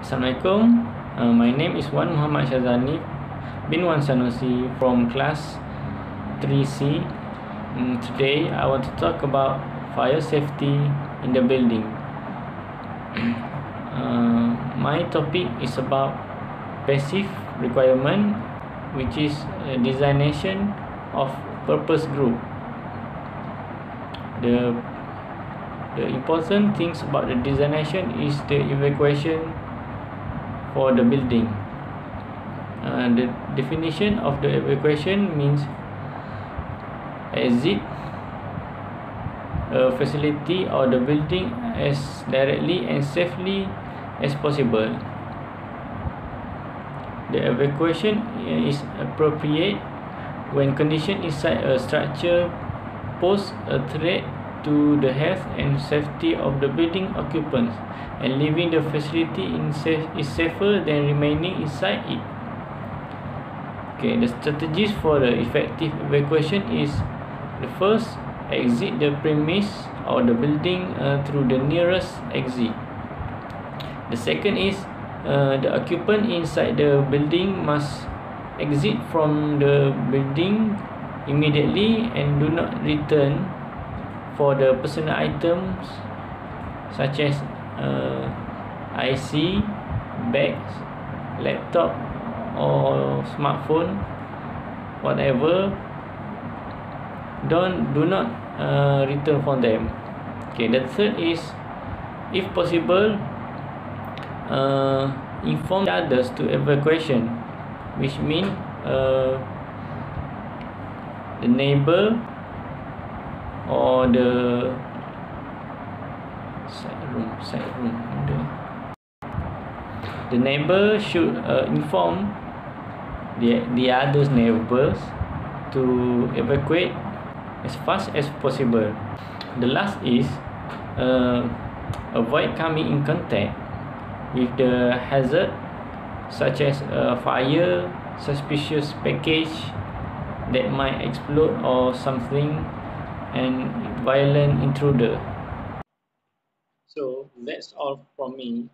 Assalamualaikum. Uh, my name is Wan Muhammad Shazani bin Wan Sanusi from class 3C. Um, today I want to talk about fire safety in the building. uh, my topic is about passive requirement which is a designation of purpose group. The the important things about the designation is the evacuation for the building. Uh, the definition of the evacuation means exit a facility or the building as directly and safely as possible. The evacuation is appropriate when condition inside a structure pose a threat to the health and safety of the building occupants and leaving the facility in safe is safer than remaining inside it. Okay, the strategies for the effective evacuation is the first exit the premise or the building uh, through the nearest exit. The second is uh, the occupant inside the building must exit from the building immediately and do not return for the personal items such as uh, IC, bags, laptop or smartphone, whatever. Don't do not uh, return for them. Okay, the third is, if possible, uh, inform others to evacuation, which mean uh, the neighbor or the side room side room the the neighbor should uh, inform the the other neighbors to evacuate as fast as possible. The last is uh, avoid coming in contact with the hazard such as a fire suspicious package that might explode or something and violent intruder. So that's all from me.